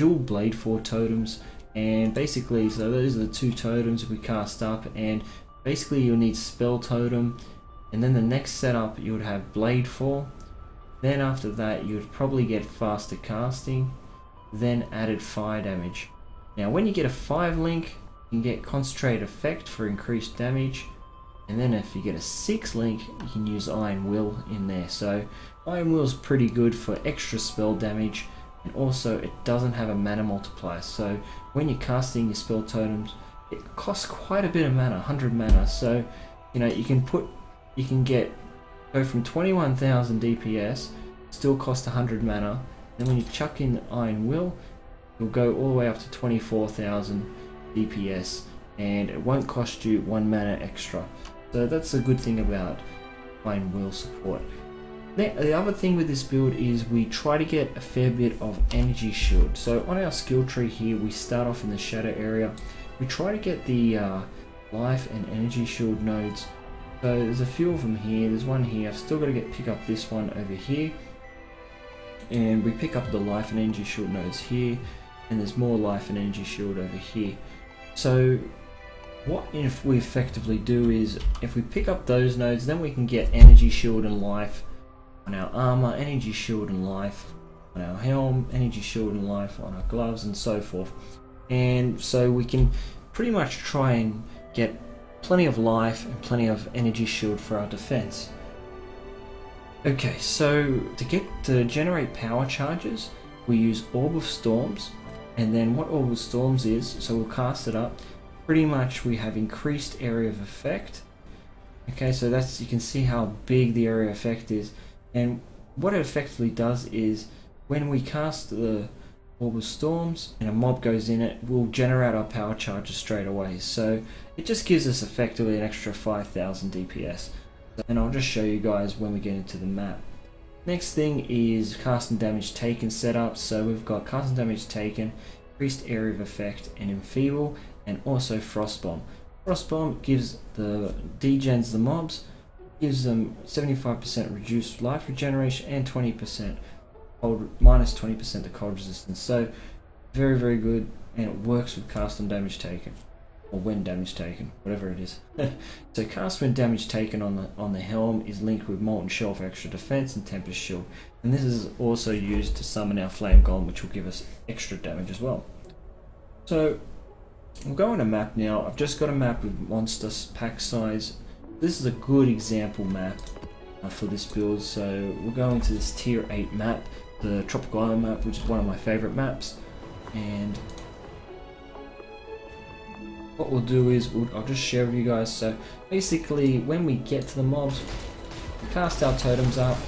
dual Bladefall totems and basically so those are the two totems we cast up and basically you'll need spell totem and then the next setup you would have Bladefall then after that you would probably get faster casting then added fire damage. Now when you get a 5 link you can get concentrate effect for increased damage and then if you get a 6 link you can use iron will in there. So iron will is pretty good for extra spell damage and also it doesn't have a mana multiplier. So when you're casting your spell totems it costs quite a bit of mana 100 mana. So you know you can put you can get go from 21,000 DPS still cost 100 mana. Then when you chuck in iron will you'll go all the way up to 24,000 DPS and it won't cost you one mana extra. So that's a good thing about iron will support the other thing with this build is we try to get a fair bit of energy shield. So on our skill tree here, we start off in the shadow area. We try to get the uh, life and energy shield nodes. So there's a few of them here. There's one here. I've still got to get pick up this one over here. And we pick up the life and energy shield nodes here. And there's more life and energy shield over here. So what if we effectively do is if we pick up those nodes, then we can get energy shield and life on our armor, energy shield and life, on our helm, energy shield and life, on our gloves and so forth. And so we can pretty much try and get plenty of life and plenty of energy shield for our defense. Okay, so to get to generate power charges, we use Orb of Storms, and then what Orb of Storms is, so we'll cast it up. Pretty much we have increased area of effect. Okay, so that's you can see how big the area effect is. And what it effectively does is when we cast the Orb of Storms and a mob goes in it, we'll generate our power charges straight away. So it just gives us effectively an extra 5000 DPS. And I'll just show you guys when we get into the map. Next thing is cast and damage taken setup. So we've got cast and damage taken, increased area of effect, and enfeeble, and also frost bomb. Frost bomb gives the degens the mobs gives them 75% reduced life regeneration and 20% cold, minus 20% the cold resistance. So very, very good, and it works with cast on damage taken, or when damage taken, whatever it is. so cast when damage taken on the on the helm is linked with molten shell for extra defense and tempest shield, and this is also used to summon our flame golem, which will give us extra damage as well. So we'll go on a map now. I've just got a map with monster pack size this is a good example map uh, for this build. So we're going to this tier 8 map, the Tropical Island map, which is one of my favorite maps. And what we'll do is, we'll, I'll just share with you guys. So basically, when we get to the mobs, we cast our totems up.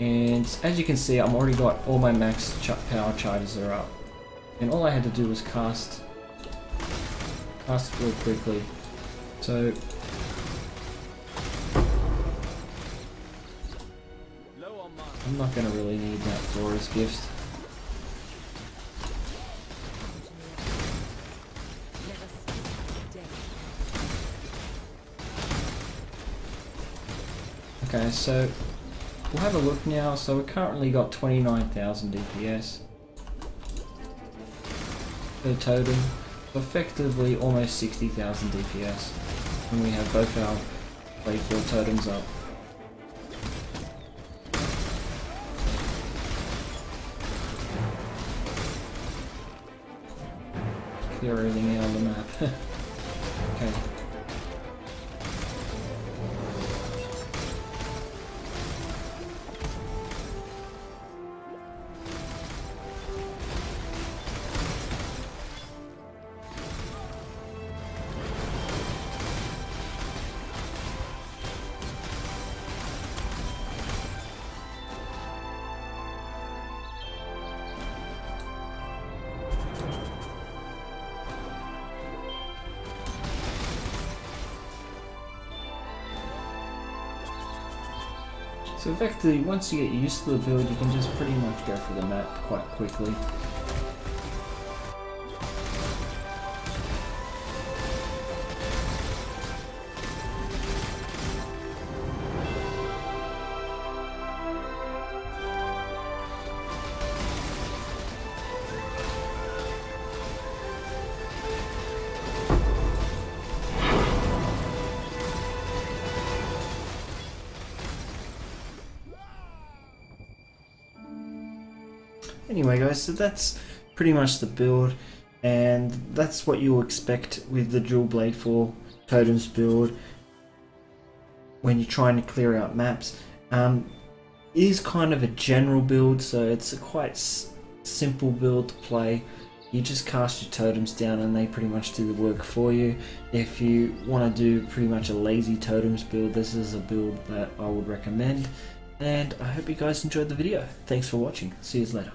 And as you can see, I'm already got all my max ch power charges are up. And all I had to do was cast, cast real quickly. So I'm not gonna really need that Flora's gift. Okay, so we'll have a look now. So we currently got 29,000 DPS per totem. Effectively almost 60,000 DPS. And we have both our Bladefall totems up. Clear everything out of the map. okay. So effectively, once you get used to the build, you can just pretty much go through the map quite quickly. Anyway guys, so that's pretty much the build and that's what you'll expect with the dual Bladefall totems build when you're trying to clear out maps. Um, is kind of a general build, so it's a quite simple build to play. You just cast your totems down and they pretty much do the work for you. If you want to do pretty much a lazy totems build, this is a build that I would recommend. And I hope you guys enjoyed the video. Thanks for watching. See you later.